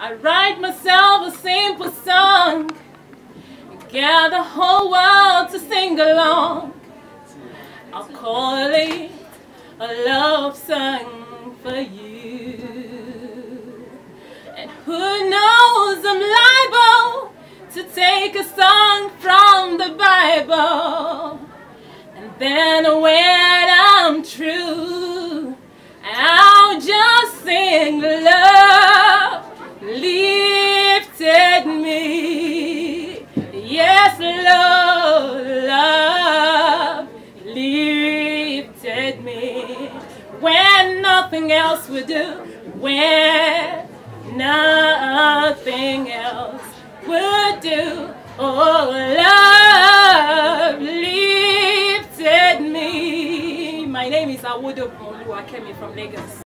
I write myself a simple song, get the whole world to sing along. I'll call it a love song for you. And who knows, I'm liable to take a song from the Bible. And then when I'm true, Yes, love, lifted me. When nothing else would do, when nothing else would do. Oh, love lifted me. My name is Awodokun Oluwakemi from Lagos.